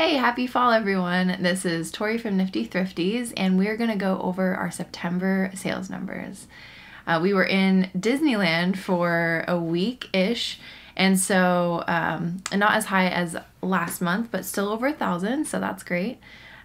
Hey, happy fall everyone. This is Tori from Nifty Thrifties and we're going to go over our September sales numbers. Uh, we were in Disneyland for a week-ish and so um, not as high as last month but still over a thousand so that's great.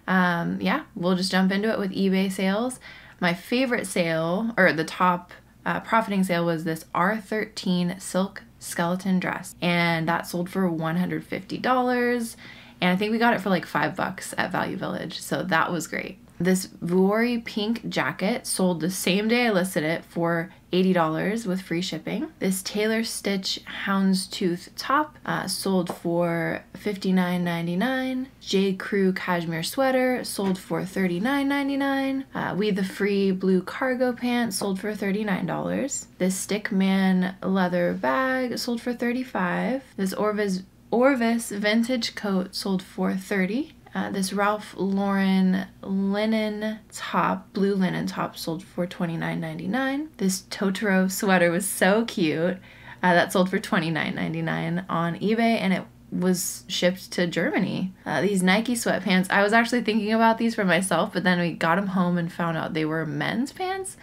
Um, yeah, we'll just jump into it with eBay sales. My favorite sale or the top uh, profiting sale was this R13 silk skeleton dress and that sold for $150 and I think we got it for like five bucks at Value Village, so that was great. This Vuori pink jacket sold the same day I listed it for $80 with free shipping. This Taylor Stitch houndstooth top uh, sold for $59.99. J. Crew cashmere sweater sold for $39.99. Uh, we the Free blue cargo pants sold for $39. This Stickman leather bag sold for 35. This Orvis Orvis vintage coat sold for 30 uh, this Ralph Lauren linen top, blue linen top, sold for $29.99. This Totoro sweater was so cute. Uh, that sold for $29.99 on eBay and it was shipped to Germany. Uh, these Nike sweatpants, I was actually thinking about these for myself, but then we got them home and found out they were men's pants.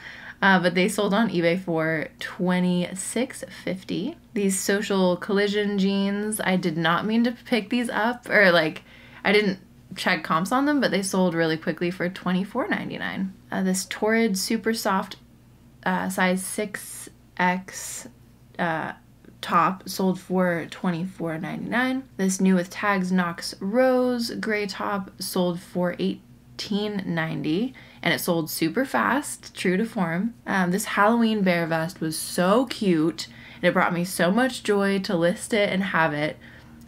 Uh, but they sold on eBay for $26.50. These social collision jeans, I did not mean to pick these up, or like, I didn't check comps on them, but they sold really quickly for $24.99. Uh, this Torrid super soft uh, size 6X uh, top sold for $24.99. This new with tags Knox Rose gray top sold for $18.90 and it sold super fast, true to form. Um, this Halloween bear vest was so cute and it brought me so much joy to list it and have it.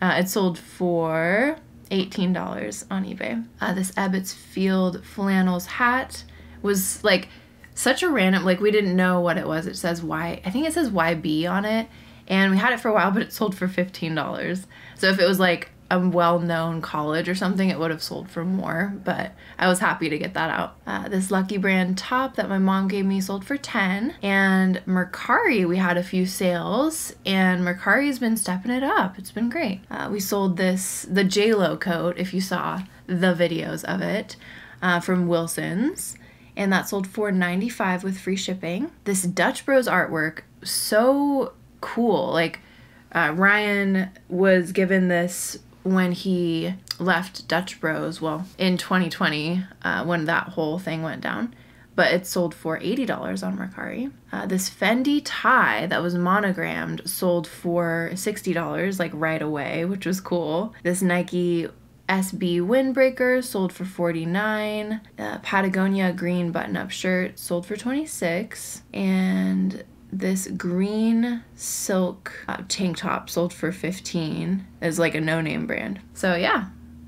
Uh, it sold for $18 on eBay. Uh, this Ebbets Field flannels hat was like such a random, like we didn't know what it was. It says Y, I think it says YB on it. And we had it for a while, but it sold for $15. So if it was like a well-known college or something it would have sold for more but i was happy to get that out. Uh, this lucky brand top that my mom gave me sold for 10 and mercari we had a few sales and mercari's been stepping it up. It's been great. Uh, we sold this the j-lo coat if you saw the videos of it uh, from wilson's and that sold for 95 with free shipping. This dutch bros artwork so cool. Like uh, Ryan was given this when he left Dutch Bros, well, in 2020, uh, when that whole thing went down, but it sold for $80 on Mercari. Uh, this Fendi tie that was monogrammed sold for $60, like right away, which was cool. This Nike SB windbreaker sold for 49 uh, Patagonia green button-up shirt sold for 26 and this green silk uh, tank top sold for 15 is like a no-name brand. So yeah,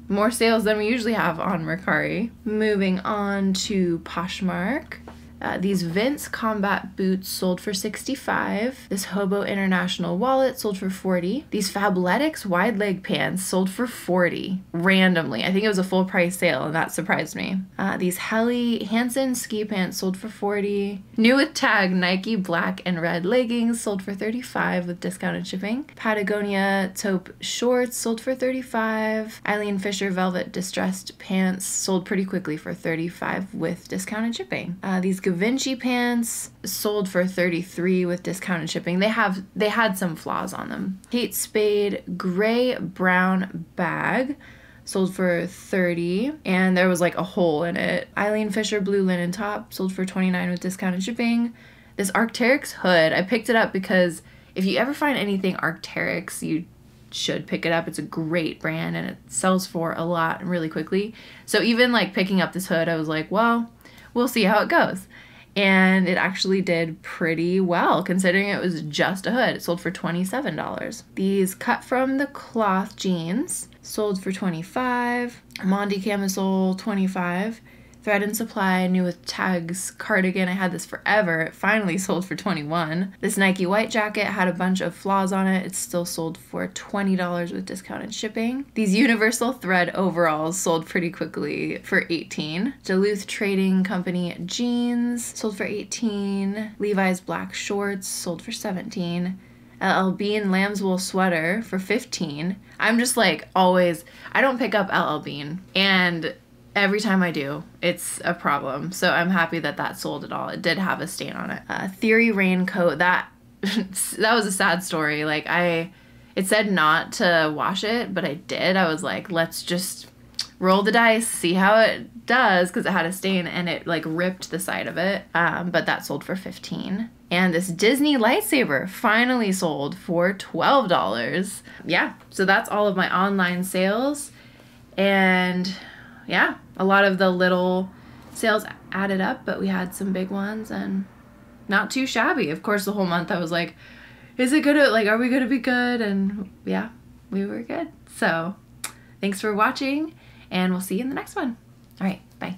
more sales than we usually have on Mercari. Moving on to Poshmark. Uh, these Vince combat boots sold for 65. This Hobo International wallet sold for 40. These Fabletics wide leg pants sold for 40 randomly. I think it was a full price sale and that surprised me. Uh, these Helly Hansen ski pants sold for 40. New with tag Nike black and red leggings sold for 35 with discounted shipping. Patagonia taupe shorts sold for 35. Eileen Fisher velvet distressed pants sold pretty quickly for 35 with discounted shipping. Uh, these Givenchy pants sold for 33 with discounted shipping. They have they had some flaws on them. Kate Spade gray brown bag sold for 30 and there was like a hole in it. Eileen Fisher blue linen top sold for 29 with discounted shipping. This Arc'teryx hood, I picked it up because if you ever find anything Arc'teryx, you should pick it up. It's a great brand and it sells for a lot really quickly. So even like picking up this hood, I was like, well, we'll see how it goes. And it actually did pretty well considering it was just a hood. It sold for $27. These cut from the cloth jeans sold for 25. Mondi camisole 25. Thread and Supply new with tags cardigan. I had this forever. It finally sold for 21. This Nike white jacket had a bunch of flaws on it. It's still sold for $20 with discounted shipping. These Universal Thread overalls sold pretty quickly for 18. Duluth Trading Company jeans sold for 18. Levi's black shorts sold for 17. LL Bean lamb's wool sweater for 15. I'm just like always I don't pick up LL Bean and every time I do, it's a problem. So I'm happy that that sold at all. It did have a stain on it. Uh, Theory raincoat that that was a sad story. Like I it said not to wash it, but I did. I was like, let's just roll the dice, see how it does, because it had a stain and it like ripped the side of it. Um, but that sold for 15. And this Disney lightsaber finally sold for $12. Yeah, so that's all of my online sales. And yeah, a lot of the little sales added up, but we had some big ones and not too shabby. Of course, the whole month I was like, is it gonna, like, are we gonna be good? And yeah, we were good. So thanks for watching and we'll see you in the next one. All right, bye.